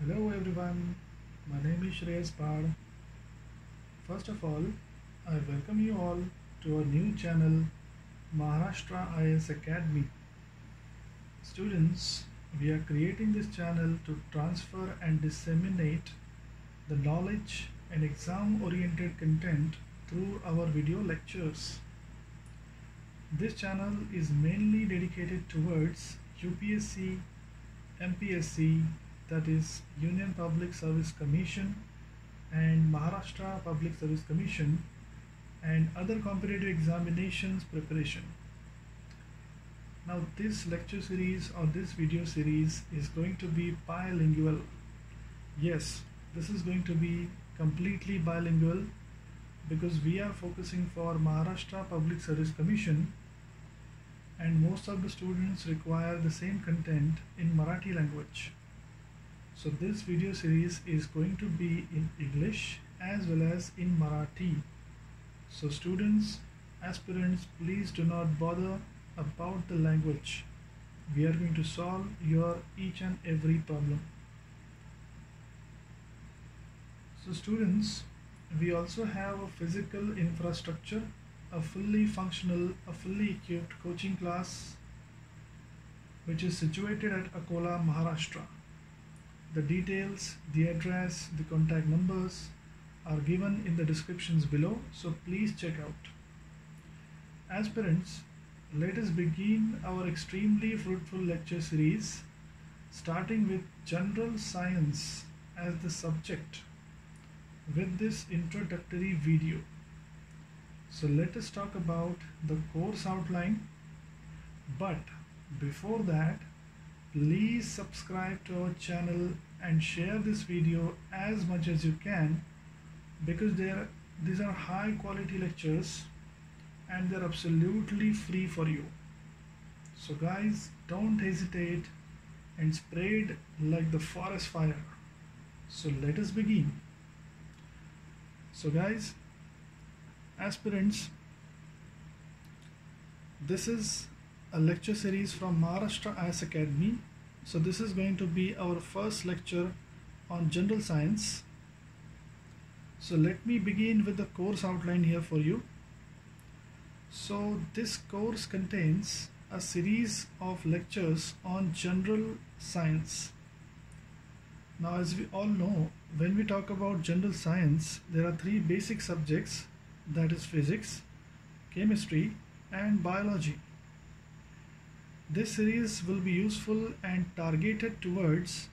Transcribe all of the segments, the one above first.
Hello everyone, my name is Shreyas Pad. First of all, I welcome you all to our new channel Maharashtra IAS Academy. Students, we are creating this channel to transfer and disseminate the knowledge and exam oriented content through our video lectures. This channel is mainly dedicated towards UPSC, MPSC, that is Union Public Service Commission and Maharashtra Public Service Commission and other competitive examinations preparation. Now this lecture series or this video series is going to be bilingual. Yes, this is going to be completely bilingual because we are focusing for Maharashtra Public Service Commission and most of the students require the same content in Marathi language. So this video series is going to be in English as well as in Marathi. So students, aspirants, please do not bother about the language. We are going to solve your each and every problem. So students, we also have a physical infrastructure, a fully functional, a fully equipped coaching class which is situated at Akola, Maharashtra. The details, the address, the contact numbers are given in the descriptions below, so please check out. Aspirants, let us begin our extremely fruitful lecture series starting with general science as the subject with this introductory video. So let us talk about the course outline. But before that, please subscribe to our channel and share this video as much as you can because are, these are high quality lectures and they're absolutely free for you. So guys, don't hesitate and spread like the forest fire. So let us begin. So guys, aspirants, this is a lecture series from Maharashtra IAS Academy. So this is going to be our first lecture on general science. So let me begin with the course outline here for you. So this course contains a series of lectures on general science. Now as we all know, when we talk about general science, there are three basic subjects that is physics, chemistry and biology. This series will be useful and targeted towards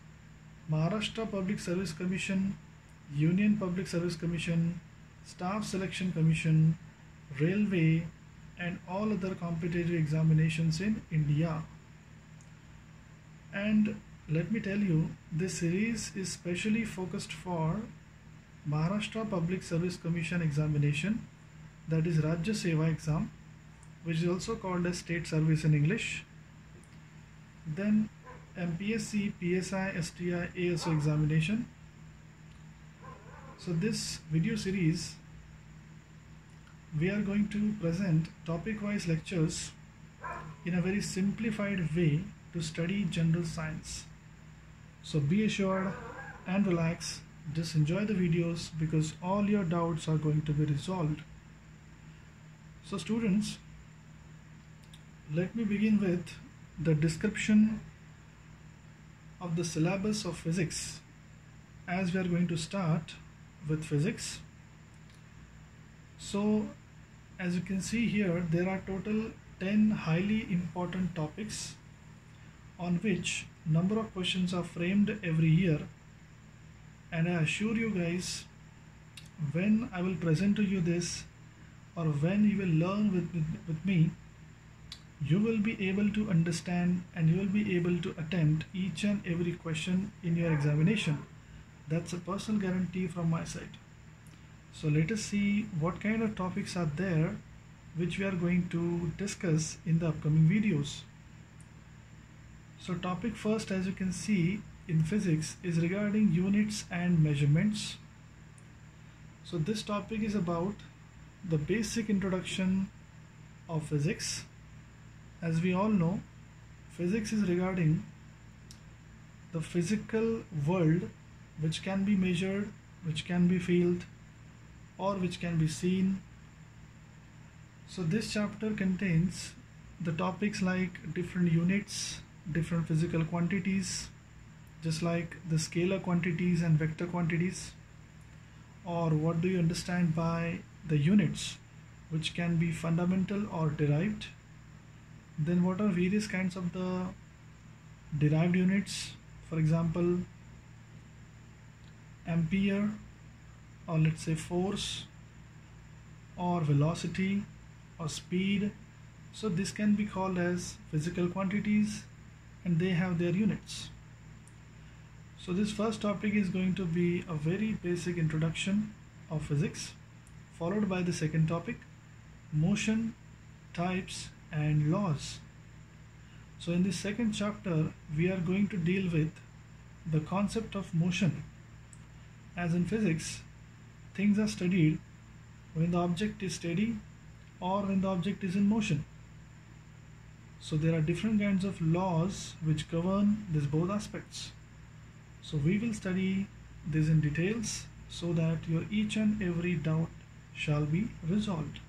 Maharashtra Public Service Commission, Union Public Service Commission, Staff Selection Commission, Railway and all other competitive examinations in India. And let me tell you, this series is specially focused for Maharashtra Public Service Commission examination, that is Rajya Seva exam, which is also called as State Service in English. Then MPSC, PSI, STI, ASO examination. So this video series, we are going to present topic-wise lectures in a very simplified way to study general science. So be assured and relax. Just enjoy the videos because all your doubts are going to be resolved. So students, let me begin with the description of the syllabus of physics as we are going to start with physics. So as you can see here, there are total 10 highly important topics on which number of questions are framed every year and I assure you guys when I will present to you this or when you will learn with, with, with me you will be able to understand and you will be able to attempt each and every question in your examination that's a personal guarantee from my side so let us see what kind of topics are there which we are going to discuss in the upcoming videos so topic first as you can see in physics is regarding units and measurements. So this topic is about the basic introduction of physics. As we all know, physics is regarding the physical world which can be measured, which can be felt, or which can be seen. So, this chapter contains the topics like different units, different physical quantities, just like the scalar quantities and vector quantities, or what do you understand by the units which can be fundamental or derived. Then, what are various kinds of the derived units? For example, ampere or let's say force or velocity or speed so this can be called as physical quantities and they have their units so this first topic is going to be a very basic introduction of physics followed by the second topic motion types and laws so in this second chapter we are going to deal with the concept of motion as in physics, things are studied when the object is steady or when the object is in motion. So there are different kinds of laws which govern these both aspects. So we will study this in details so that your each and every doubt shall be resolved.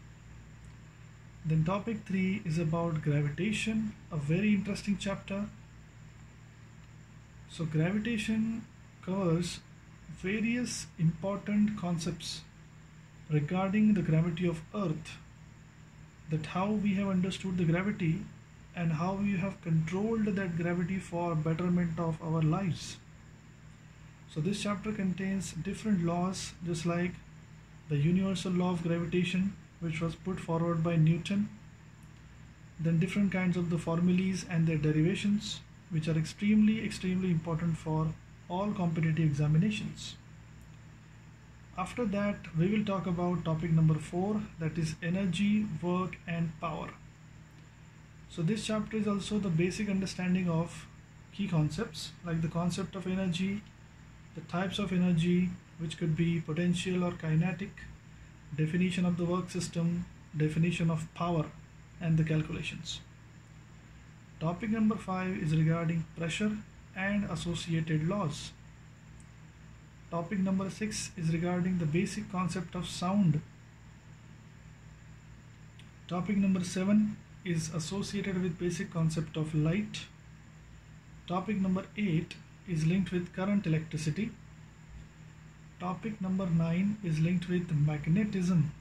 Then topic 3 is about gravitation, a very interesting chapter. So gravitation covers various important concepts regarding the gravity of earth that how we have understood the gravity and how we have controlled that gravity for betterment of our lives so this chapter contains different laws just like the universal law of gravitation which was put forward by newton then different kinds of the formulas and their derivations which are extremely extremely important for all competitive examinations. After that, we will talk about topic number four that is energy, work, and power. So, this chapter is also the basic understanding of key concepts like the concept of energy, the types of energy, which could be potential or kinetic, definition of the work system, definition of power, and the calculations. Topic number five is regarding pressure and associated laws. Topic number 6 is regarding the basic concept of sound. Topic number 7 is associated with basic concept of light. Topic number 8 is linked with current electricity. Topic number 9 is linked with magnetism.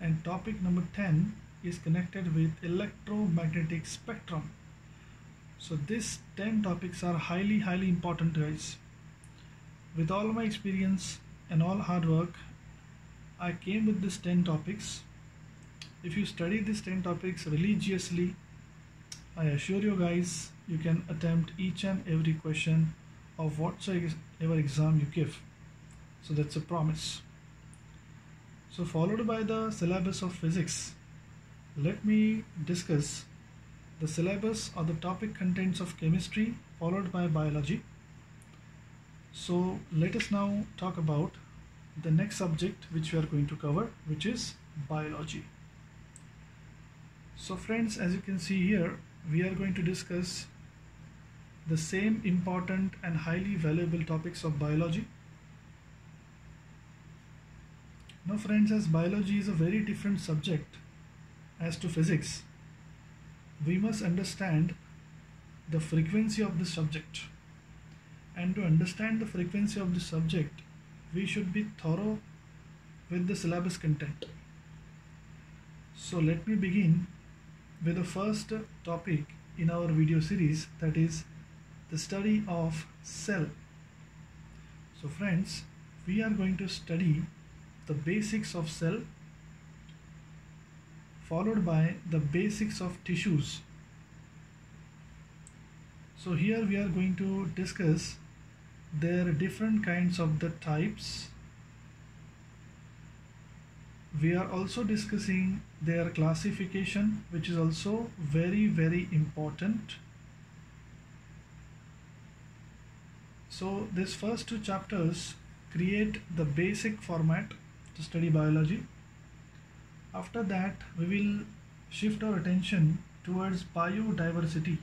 And topic number 10 is connected with electromagnetic spectrum. So these 10 topics are highly highly important guys. With all my experience and all hard work, I came with these 10 topics. If you study these 10 topics religiously, I assure you guys you can attempt each and every question of whatsoever exam you give. So that's a promise. So followed by the syllabus of physics, let me discuss the syllabus or the topic contents of chemistry followed by biology. So let us now talk about the next subject which we are going to cover which is biology. So friends as you can see here we are going to discuss the same important and highly valuable topics of biology. Now friends as biology is a very different subject as to physics we must understand the frequency of the subject. And to understand the frequency of the subject, we should be thorough with the syllabus content. So let me begin with the first topic in our video series that is the study of cell. So friends, we are going to study the basics of cell followed by the basics of tissues. So here we are going to discuss their different kinds of the types. We are also discussing their classification which is also very very important. So these first two chapters create the basic format to study biology after that, we will shift our attention towards biodiversity.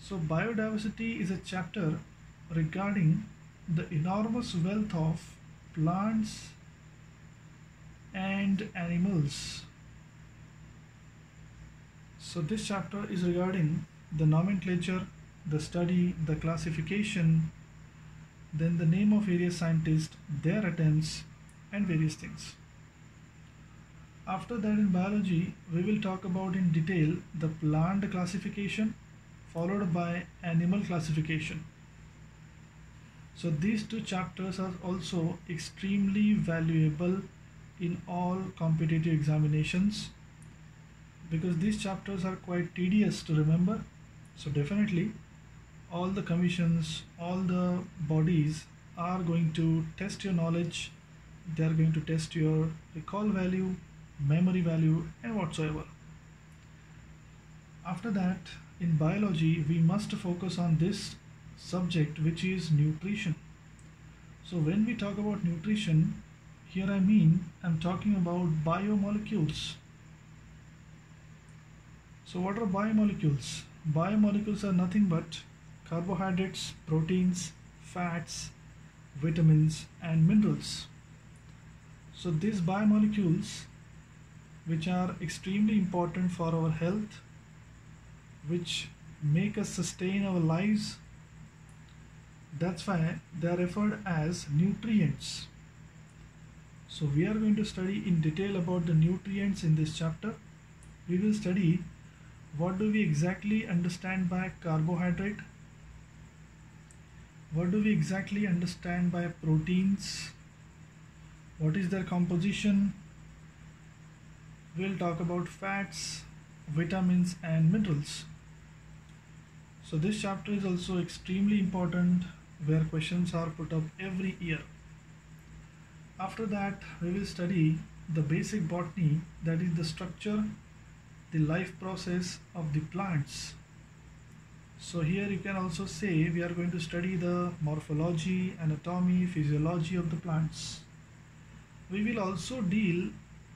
So biodiversity is a chapter regarding the enormous wealth of plants and animals. So this chapter is regarding the nomenclature, the study, the classification, then the name of various scientists, their attempts, and various things. After that in biology, we will talk about in detail the plant classification followed by animal classification. So these two chapters are also extremely valuable in all competitive examinations because these chapters are quite tedious to remember. So definitely all the commissions, all the bodies are going to test your knowledge, they are going to test your recall value, memory value, and whatsoever. After that, in biology, we must focus on this subject which is nutrition. So, when we talk about nutrition, here I mean I'm talking about biomolecules. So, what are biomolecules? Biomolecules are nothing but carbohydrates, proteins, fats, vitamins, and minerals. So, these biomolecules, which are extremely important for our health, which make us sustain our lives, that's why they are referred as nutrients. So, we are going to study in detail about the nutrients in this chapter. We will study what do we exactly understand by carbohydrate what do we exactly understand by proteins? What is their composition? We'll talk about fats, vitamins and minerals. So this chapter is also extremely important where questions are put up every year. After that we will study the basic botany that is the structure, the life process of the plants so here you can also say we are going to study the morphology, anatomy, physiology of the plants. We will also deal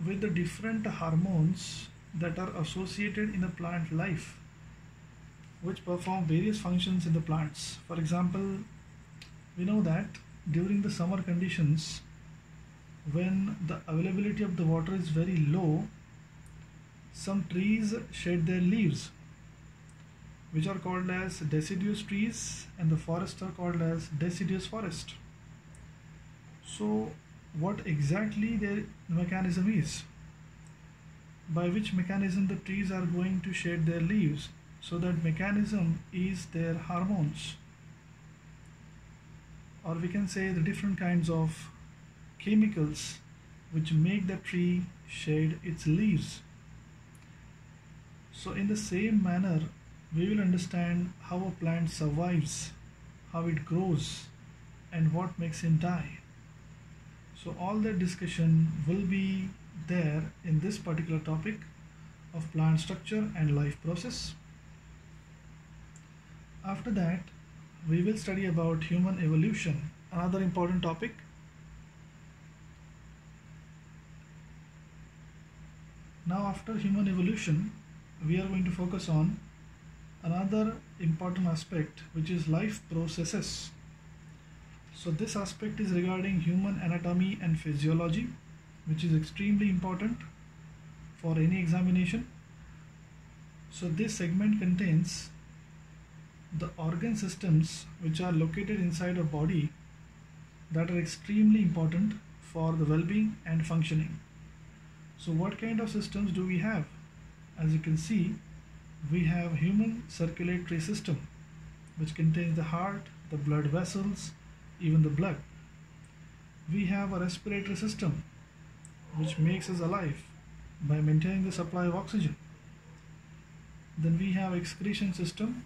with the different hormones that are associated in a plant life which perform various functions in the plants. For example, we know that during the summer conditions when the availability of the water is very low, some trees shed their leaves which are called as deciduous trees and the forests are called as deciduous forest. So what exactly the mechanism is? By which mechanism the trees are going to shed their leaves? So that mechanism is their hormones or we can say the different kinds of chemicals which make the tree shed its leaves. So in the same manner we will understand how a plant survives, how it grows, and what makes it die. So, all the discussion will be there in this particular topic of plant structure and life process. After that, we will study about human evolution, another important topic. Now, after human evolution, we are going to focus on another important aspect which is life processes so this aspect is regarding human anatomy and physiology which is extremely important for any examination. So this segment contains the organ systems which are located inside a body that are extremely important for the well-being and functioning. So what kind of systems do we have? As you can see we have human circulatory system which contains the heart, the blood vessels, even the blood. We have a respiratory system which makes us alive by maintaining the supply of oxygen. Then we have excretion system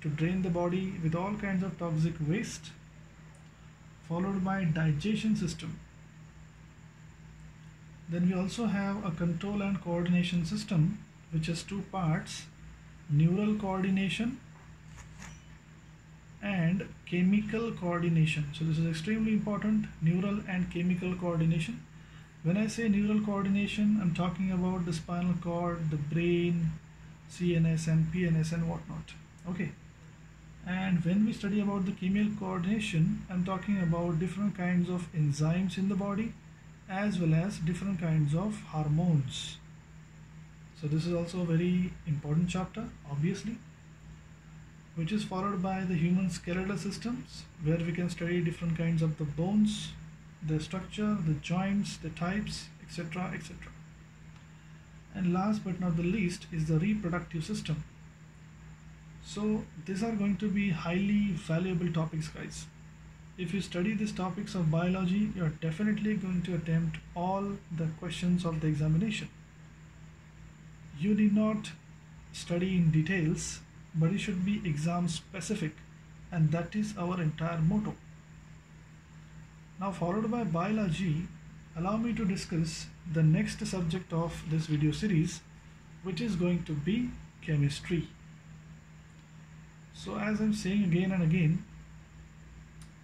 to drain the body with all kinds of toxic waste followed by digestion system. Then we also have a control and coordination system which has two parts neural coordination and chemical coordination. So this is extremely important neural and chemical coordination. When I say neural coordination I'm talking about the spinal cord the brain CNS and PNS and whatnot. Okay. And when we study about the chemical coordination, I'm talking about different kinds of enzymes in the body as well as different kinds of hormones. So this is also a very important chapter, obviously, which is followed by the human skeletal systems, where we can study different kinds of the bones, the structure, the joints, the types, etc. etc. And last but not the least is the reproductive system. So these are going to be highly valuable topics guys. If you study these topics of biology, you're definitely going to attempt all the questions of the examination. You need not study in details, but it should be exam specific and that is our entire motto. Now followed by biology, allow me to discuss the next subject of this video series which is going to be chemistry. So as I'm saying again and again,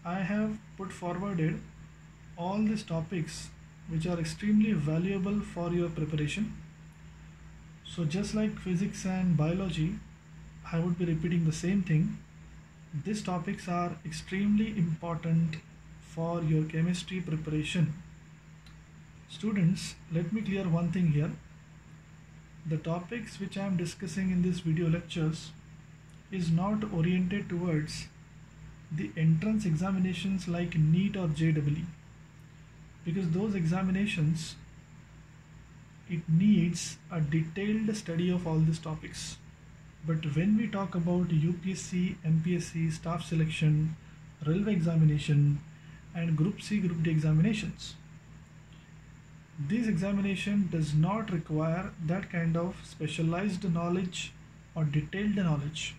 I have put forwarded all these topics which are extremely valuable for your preparation. So just like physics and biology, I would be repeating the same thing. These topics are extremely important for your chemistry preparation. Students, let me clear one thing here. The topics which I am discussing in this video lectures is not oriented towards the entrance examinations like NEET or JEE because those examinations it needs a detailed study of all these topics but when we talk about UPSC, MPSC, staff selection, railway examination and group C, group D examinations this examination does not require that kind of specialized knowledge or detailed knowledge.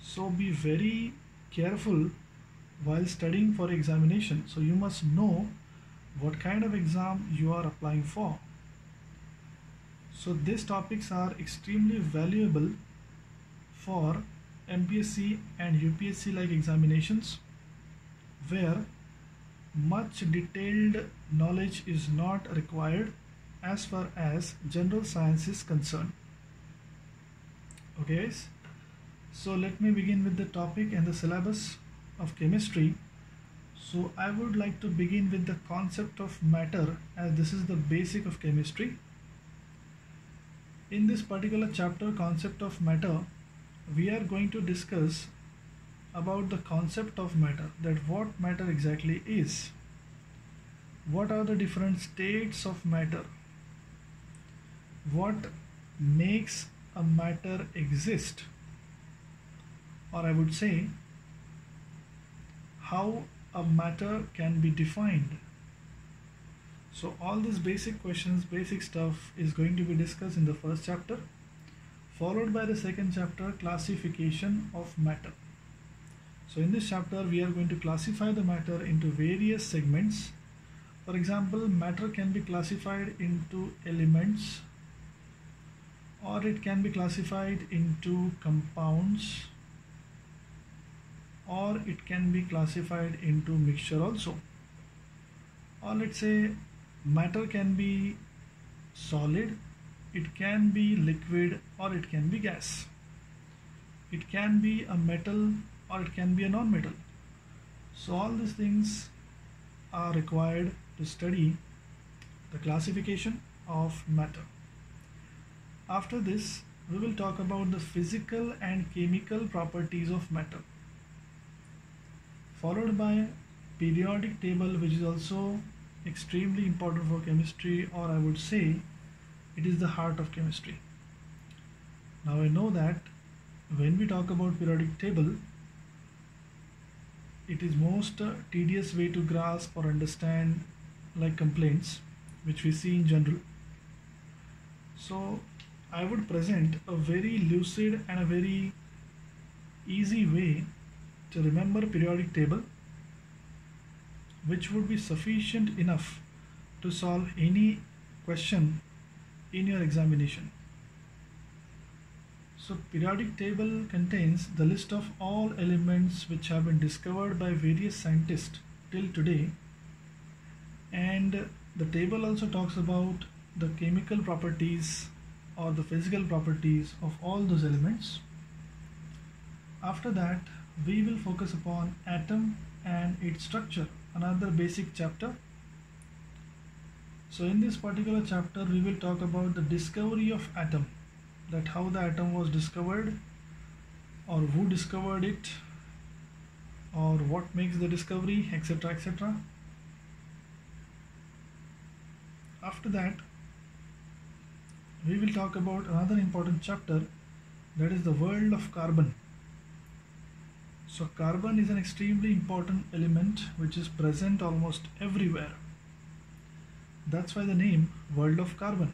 So be very careful while studying for examination. So you must know what kind of exam you are applying for. So these topics are extremely valuable for MPSC and UPSC like examinations where much detailed knowledge is not required as far as general science is concerned. Okay guys? So let me begin with the topic and the syllabus of chemistry. So I would like to begin with the concept of matter as this is the basic of chemistry. In this particular chapter concept of matter we are going to discuss about the concept of matter that what matter exactly is. What are the different states of matter? What makes a matter exist? Or I would say how a matter can be defined. So all these basic questions basic stuff is going to be discussed in the first chapter followed by the second chapter classification of matter so in this chapter, we are going to classify the matter into various segments. For example, matter can be classified into elements or it can be classified into compounds or it can be classified into mixture also. Or let's say matter can be solid, it can be liquid or it can be gas. It can be a metal or it can be a non-metal. So all these things are required to study the classification of matter. After this, we will talk about the physical and chemical properties of matter. Followed by periodic table which is also extremely important for chemistry or I would say it is the heart of chemistry. Now I know that when we talk about periodic table it is most uh, tedious way to grasp or understand like complaints which we see in general so I would present a very lucid and a very easy way to remember periodic table which would be sufficient enough to solve any question in your examination so periodic table contains the list of all elements which have been discovered by various scientists till today and the table also talks about the chemical properties or the physical properties of all those elements. After that, we will focus upon atom and its structure, another basic chapter. So in this particular chapter, we will talk about the discovery of atom, that how the atom was discovered or who discovered it or what makes the discovery, etc. etc. After that, we will talk about another important chapter that is the world of carbon. So carbon is an extremely important element which is present almost everywhere. That's why the name world of carbon.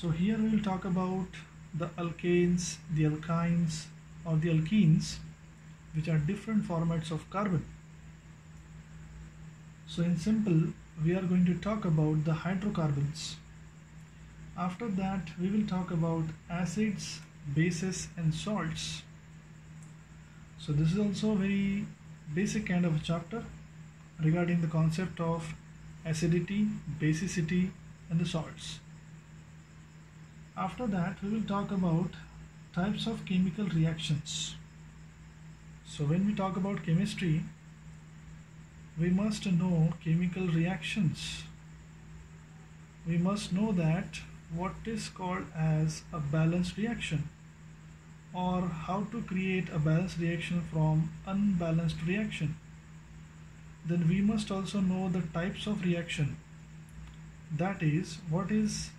So here we will talk about the alkanes, the alkynes or the alkenes which are different formats of carbon. So in simple we are going to talk about the hydrocarbons. After that we will talk about acids, bases and salts. So this is also a very basic kind of a chapter regarding the concept of acidity, basicity and the salts. After that we will talk about types of chemical reactions. So when we talk about chemistry, we must know chemical reactions. We must know that what is called as a balanced reaction or how to create a balanced reaction from unbalanced reaction. Then we must also know the types of reaction. That is, what is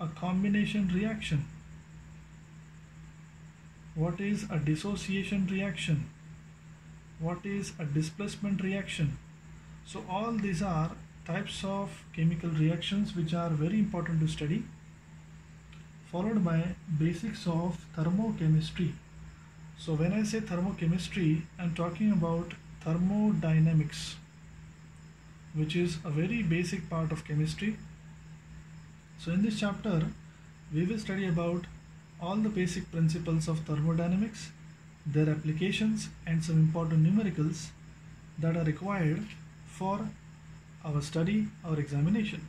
a combination reaction? What is a dissociation reaction? What is a displacement reaction? So all these are types of chemical reactions which are very important to study followed by basics of thermochemistry. So when I say thermochemistry, I'm talking about thermodynamics, which is a very basic part of chemistry. So in this chapter, we will study about all the basic principles of thermodynamics, their applications and some important numericals that are required for our study, or examination.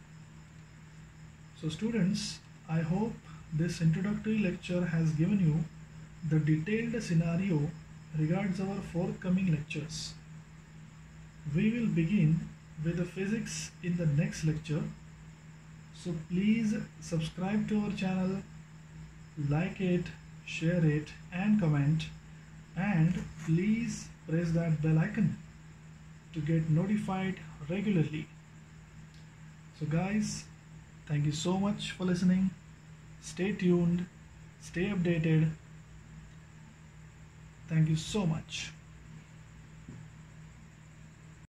So students, I hope this introductory lecture has given you the detailed scenario regards our forthcoming lectures. We will begin with the physics in the next lecture. So please subscribe to our channel, like it, share it and comment and please press that bell icon to get notified regularly. So guys, thank you so much for listening. Stay tuned, stay updated. Thank you so much.